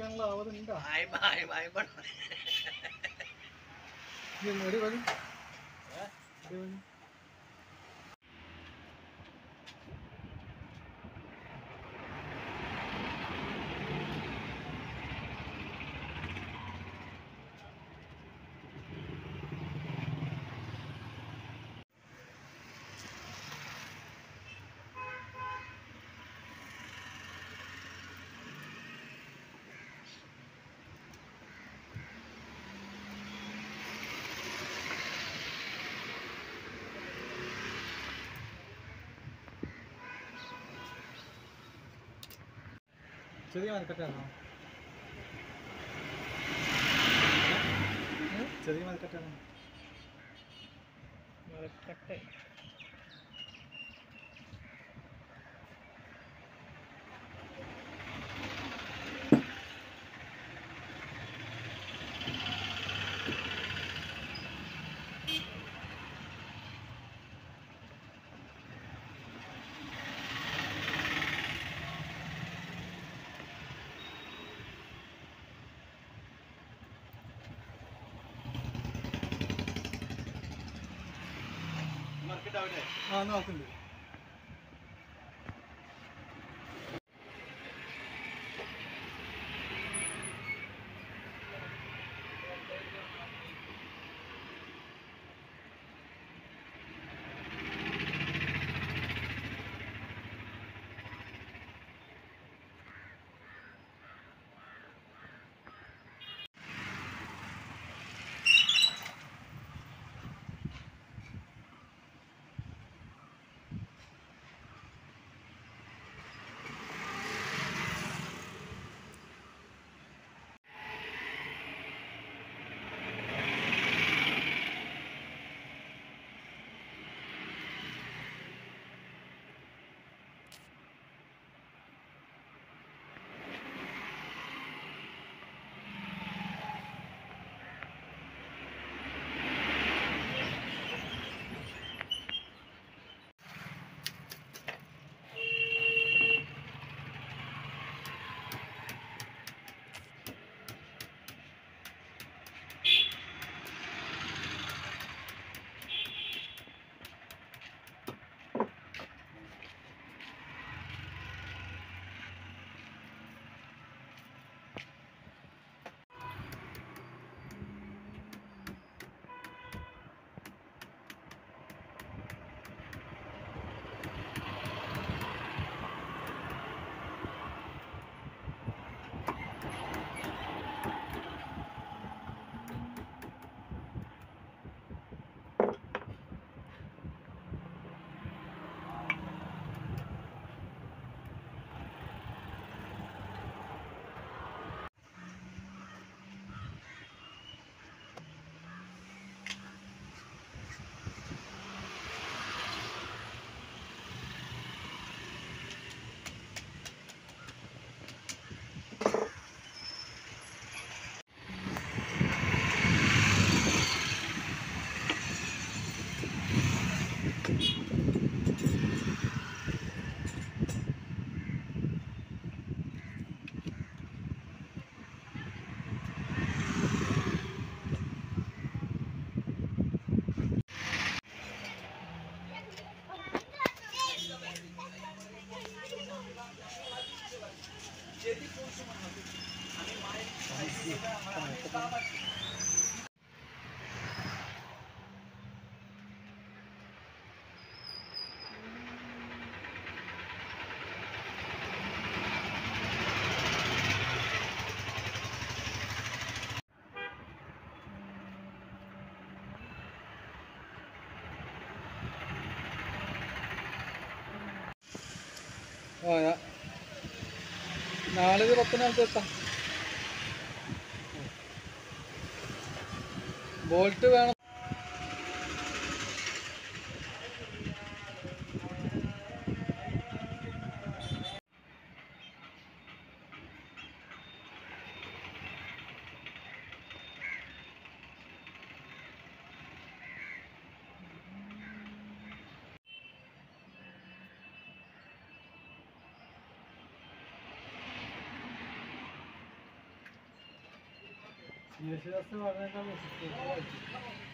ಕ್ಯಾಂಗ್ಲ ಆಗೋದು ನಿಂದ ಆಯ್ ಬಾ ചെറിയ മതിക്കട്ടാണോ ചെറിയ മരക്കട്ടാണോ ആ നോക്കുന്നുണ്ട് നാളെ പത്തിനകത്ത് എത്താം. ബോൾട്ട് വേണം. 你的学校是外面的，还是自己的？